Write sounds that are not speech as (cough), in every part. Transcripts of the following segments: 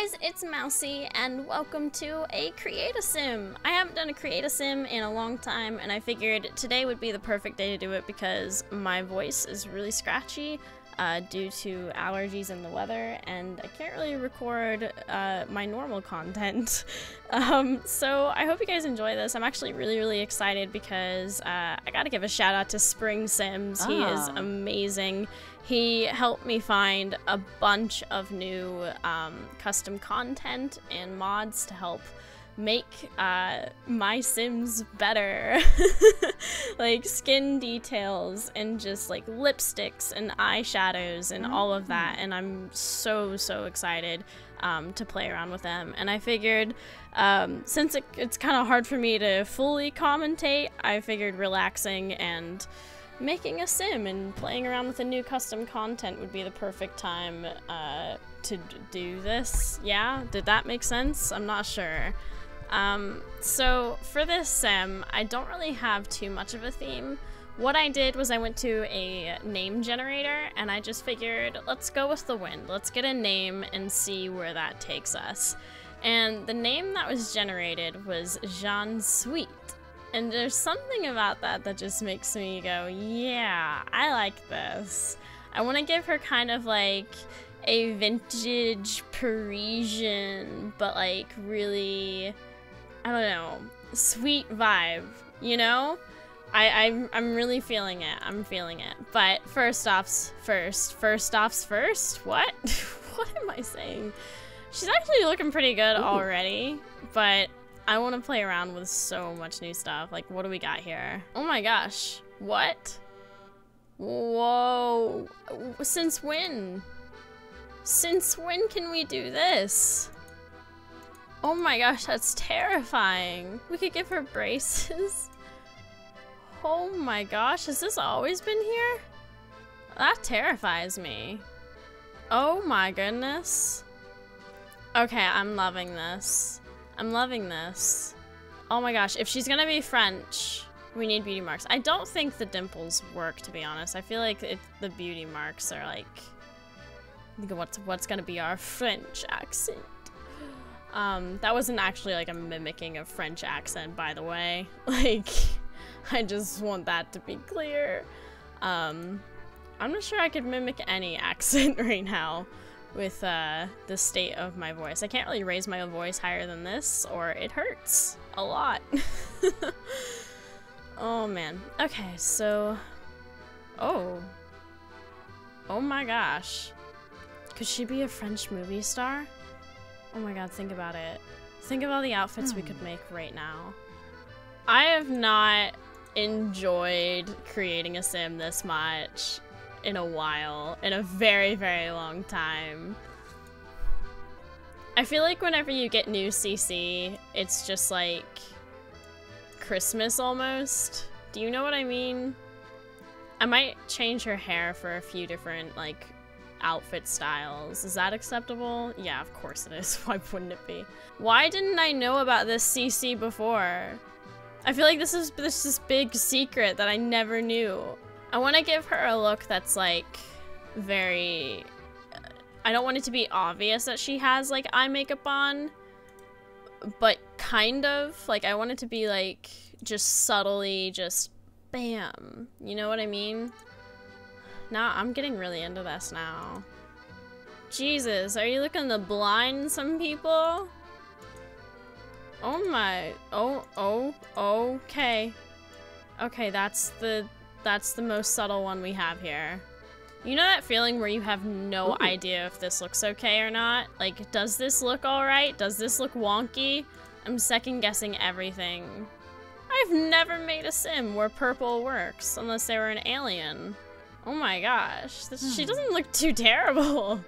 guys, it's Mousie, and welcome to a Create-A-Sim. I haven't done a Create-A-Sim in a long time, and I figured today would be the perfect day to do it because my voice is really scratchy uh, due to allergies and the weather, and I can't really record uh, my normal content. (laughs) um, so I hope you guys enjoy this. I'm actually really, really excited because uh, I gotta give a shout out to Spring Sims. He is Ah. amazing. He helped me find a bunch of new um, custom content and mods to help make uh, my Sims better. (laughs) like skin details and just like lipsticks and eyeshadows and all of that. And I'm so, so excited um, to play around with them. And I figured um, since it, it's kind of hard for me to fully commentate, I figured relaxing and making a sim and playing around with the new custom content would be the perfect time uh, to do this. Yeah, did that make sense? I'm not sure. Um, so for this sim, I don't really have too much of a theme. What I did was I went to a name generator and I just figured, let's go with the wind. Let's get a name and see where that takes us. And the name that was generated was Jean Sweet. And there's something about that that just makes me go, yeah, I like this. I want to give her kind of like a vintage Parisian, but like really, I don't know, sweet vibe, you know? I, I'm, I'm really feeling it. I'm feeling it. But first offs first. First offs first? What? (laughs) what am I saying? She's actually looking pretty good Ooh. already, but I want to play around with so much new stuff. Like, what do we got here? Oh my gosh. What? Whoa. Since when? Since when can we do this? Oh my gosh, that's terrifying. We could give her braces. (laughs) Oh my gosh, has this always been here? That terrifies me. Oh my goodness. Okay, I'm loving this. I'm loving this. Oh my gosh, if she's gonna be French, we need beauty marks. I don't think the dimples work, to be honest. I feel like the beauty marks are like what's what's gonna be our French accent. Um, that wasn't actually like a mimicking of French accent, by the way. (laughs) Like, I just want that to be clear. Um, I'm not sure I could mimic any (laughs) accent right now with uh, the state of my voice. I can't really raise my voice higher than this, or it hurts a lot. (laughs) oh man. Okay, so. Oh. Oh my gosh. Could she be a French movie star? Oh my god, think about it. Think of all the outfits we could make right now. I have not enjoyed creating a sim this much in a while, in a very, very long time. I feel like whenever you get new CC, it's just like Christmas almost. Do you know what I mean? I might change her hair for a few different, like, outfit styles. Is that acceptable? Yeah, of course it is. (laughs) Why wouldn't it be? Why didn't I know about this CC before? I feel like this is this is big secret that I never knew. I want to give her a look that's like very uh, I don't want it to be obvious that she has like eye makeup on, but kind of like I want it to be like just subtly just bam. You know what I mean? Now I'm getting really into this now. Jesus, are you looking to blind some people? Oh my, oh, oh, okay. Okay, that's the, that's the most subtle one we have here. You know that feeling where you have no Ooh. idea if this looks okay or not? Like, does this look alright? Does this look wonky? I'm second guessing everything. I've never made a sim where purple works, unless they were an alien. Oh my gosh, this, she Hmm. doesn't look too terrible.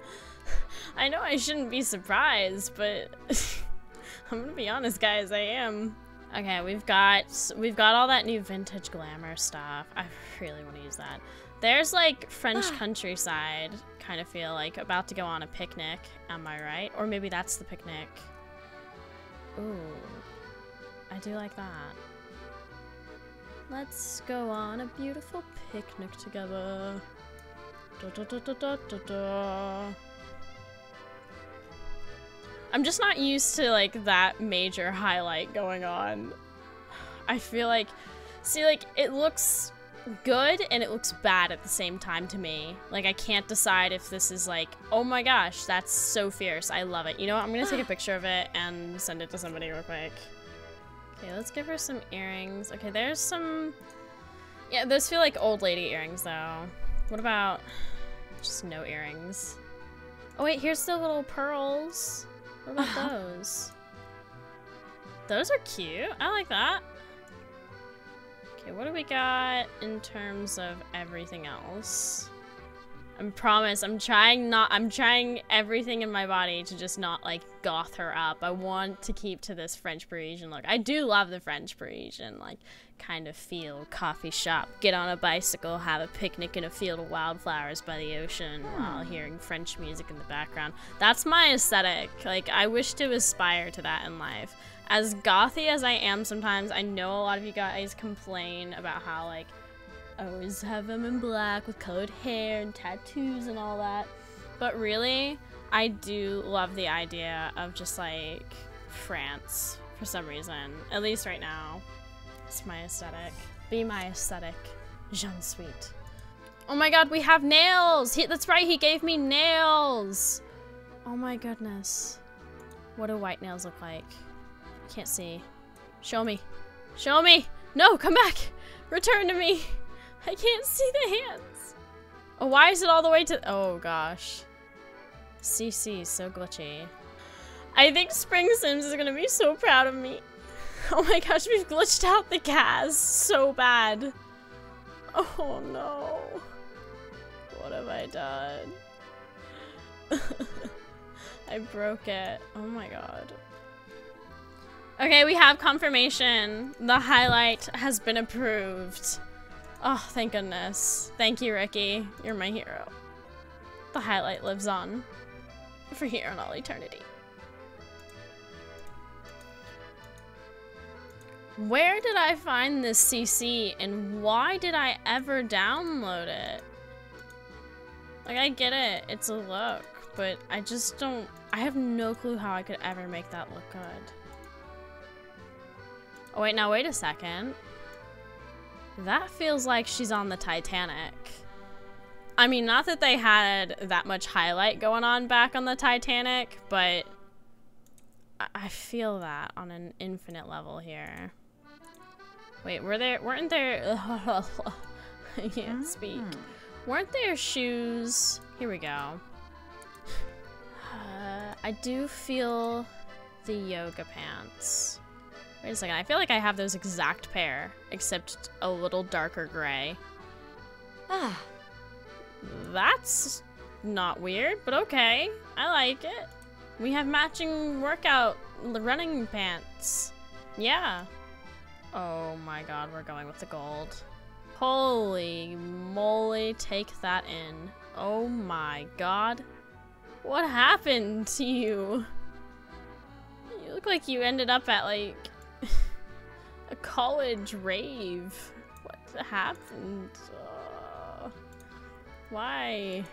(laughs) I know I shouldn't be surprised, but (laughs) I'm gonna be honest, guys, I am. Okay, we've got we've got all that new vintage glamour stuff. I really want to use that. There's like French (gasps) countryside kind of feel like about to go on a picnic. Am I right? Or maybe that's the picnic. Ooh, I do like that. Let's go on a beautiful picnic together. Da, da, da, da, da, da, da. I'm just not used to like that major highlight going on. I feel like, see like it looks good and it looks bad at the same time to me. Like I can't decide if this is like, oh my gosh, that's so fierce. I love it. You know what? I'm gonna take a (sighs) picture of it and send it to somebody real quick. Okay, let's give her some earrings. Okay, there's some... Yeah, those feel like old lady earrings though. What about just no earrings? Oh wait, here's the little pearls. What about uh-huh. those? Those are cute. I like that. Okay, what do we got in terms of everything else? I promise, I'm trying not- I'm trying everything in my body to just not, like, goth her up. I want to keep to this French Parisian look. I do love the French Parisian, like, kind of feel. Coffee shop, get on a bicycle, have a picnic in a field of wildflowers by the ocean hmm. while hearing French music in the background. That's my aesthetic. Like, I wish to aspire to that in life as gothy as I am sometimes, I know a lot of you guys complain about how, like, I always have them in black with colored hair and tattoos and all that. But really, I do love the idea of just, like, France for some reason. At least right now. It's my aesthetic. Be my aesthetic. Jean Sweet. Oh my god, we have nails! He, that's right, he gave me nails! Oh my goodness. What do white nails look like? Can't see. Show me. Show me! No, come back! Return to me! (laughs) I can't see the hands! Oh, why is it all the way to- Oh, gosh. CC, so glitchy. I think Spring Sims is gonna be so proud of me. (laughs) Oh my gosh, we've glitched out the CAS so bad. Oh no. What have I done? (laughs) I broke it. Oh my god. Okay, we have confirmation. The highlight has been approved. Oh, thank goodness. Thank you, Ricky. You're my hero. The highlight lives on. For here in all eternity. Where did I find this CC and why did I ever download it? Like, I get it. It's a look, but I just don't... I have no clue how I could ever make that look good. Oh wait, now wait a second. That feels like she's on the Titanic. I mean, not that they had that much highlight going on back on the Titanic, but I feel that on an infinite level here. Wait, were there, weren't there, (laughs) I can't speak. Weren't there shoes? Here we go. (sighs) Uh, I do feel the yoga pants. Wait a second, I feel like I have those exact pair, except a little darker gray. Ah. That's not weird, but okay. I like it. We have matching workout running pants. Yeah. Oh my god, we're going with the gold. Holy moly, take that in. Oh my god. What happened to you? You look like you ended up at like (laughs) a college rave. What happened? Uh, why?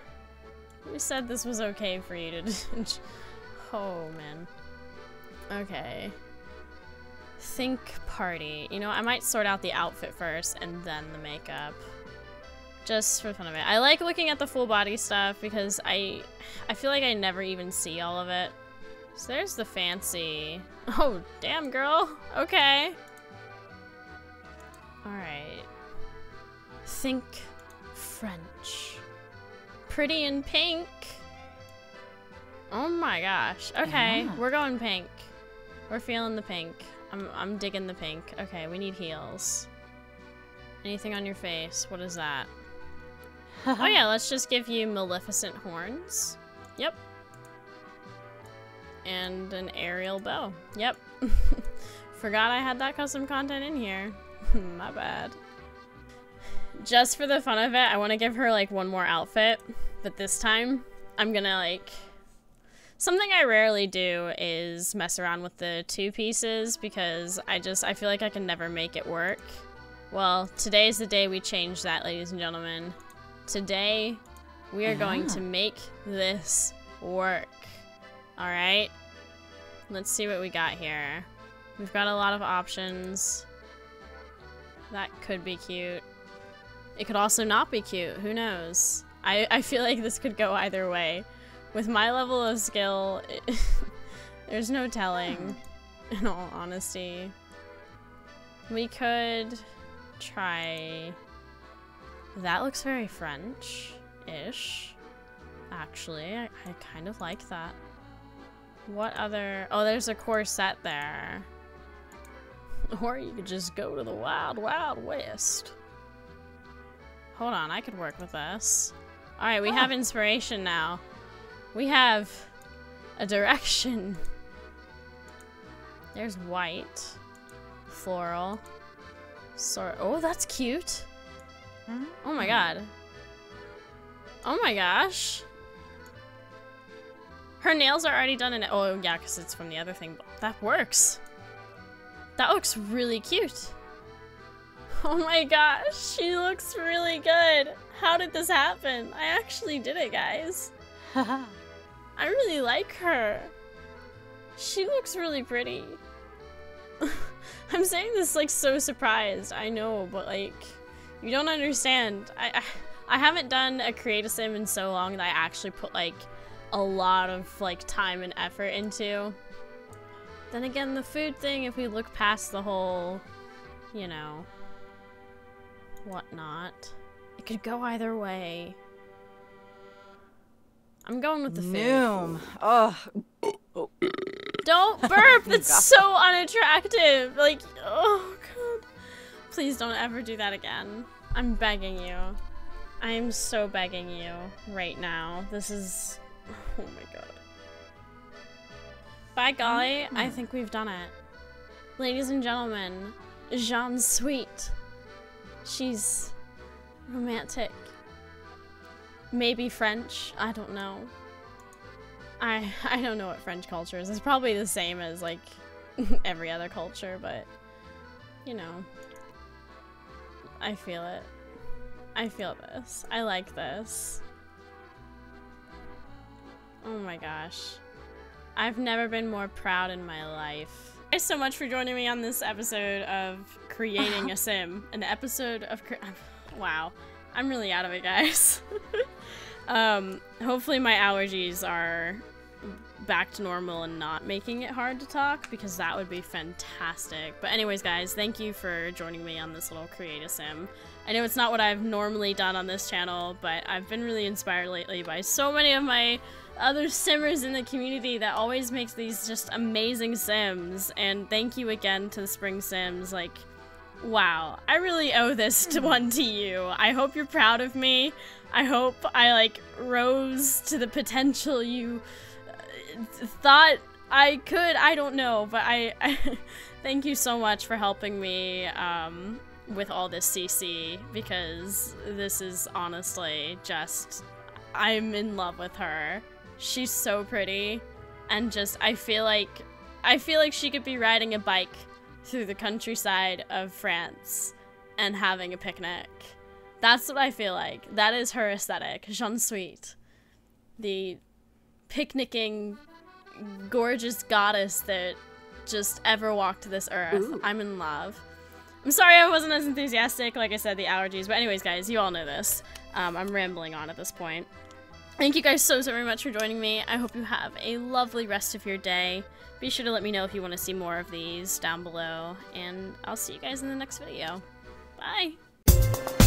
Who said this was okay for you to... (laughs) oh, man. Okay. Think party. You know, I might sort out the outfit first and then the makeup. Just for fun of it. I like looking at the full body stuff because I I feel like I never even see all of it. So there's the fancy. Oh, damn girl. Okay. Alright. Think French. Pretty in pink. Oh my gosh. Okay, yeah. we're going pink. We're feeling the pink. I'm, I'm digging the pink. Okay, we need heels. Anything on your face? What is that? (laughs) oh yeah, let's just give you Maleficent horns. Yep. And an Ariel bow. Yep. (laughs) Forgot I had that custom content in here. (laughs) My bad. Just for the fun of it, I want to give her like one more outfit, but this time I'm gonna like something I rarely do is mess around with the two pieces because I just I feel like I can never make it work. Well, today's the day we change that, ladies and gentlemen. Today we are going to ah. make this work. All right? Let's see what we got here. We've got a lot of options. That could be cute. It could also not be cute. Who knows? I, I feel like this could go either way. With my level of skill, it, (laughs) there's no telling, hmm. in all honesty. We could try... That looks very French-ish. Actually, I, I kind of like that. What other... Oh, there's a corset there. (laughs) Or you could just go to the wild, wild west. Hold on, I could work with this. Alright, we oh. have inspiration now. We have a direction. (laughs) There's white. Floral. Sort. Oh, that's cute. Hmm. Oh my god. Oh my gosh. Her nails are already done in it. Oh, yeah, because it's from the other thing. That works. That looks really cute. Oh my gosh, she looks really good. How did this happen? I actually did it, guys. (laughs) I really like her. She looks really pretty. (laughs) I'm saying this like so surprised. I know, but like, you don't understand. I, I, I haven't done a create a sim in so long that I actually put like a lot of like time and effort into. Then again, the food thing, if we look past the whole, you know, whatnot, it could go either way. I'm going with the Noom. food. Oh. Don't burp! (laughs) That's so unattractive! Like, oh god. Please don't ever do that again. I'm begging you. I am so begging you right now. This is... Oh my god. By golly, I mm. think we've done it. Ladies and gentlemen, Jean Sweet. She's romantic. Maybe French, I don't know. I I don't know what French culture is. It's probably the same as like (laughs) every other culture, but you know. I feel it. I feel this. I like this. Oh my gosh. I've never been more proud in my life. Thanks so much for joining me on this episode of Creating a (laughs) Sim. An episode of... (laughs) wow. I'm really out of it, guys. (laughs) um, hopefully my allergies are back to normal and not making it hard to talk because that would be fantastic. But anyways, guys, thank you for joining me on this little Create a Sim. I know it's not what I've normally done on this channel, but I've been really inspired lately by so many of my other simmers in the community that always makes these just amazing sims. And thank you again to the Spring Sims. Like, wow, I really owe this to one to you. I hope you're proud of me. I hope I like rose to the potential you uh, thought I could. I don't know, but I, (laughs) I thank you so much for helping me um, with all this CC because this is honestly just I'm in love with her. She's so pretty and just I feel like I feel like she could be riding a bike through the countryside of France and having a picnic. That's what I feel like. That is her aesthetic. Jean Sweet. The picnicking gorgeous goddess that just ever walked this earth. Ooh. I'm in love. I'm sorry I wasn't as enthusiastic, like I said, the allergies. But anyways, guys, you all know this. Um, I'm rambling on at this point. Thank you guys so, so very much for joining me. I hope you have a lovely rest of your day. Be sure to let me know if you want to see more of these down below. And I'll see you guys in the next video. Bye!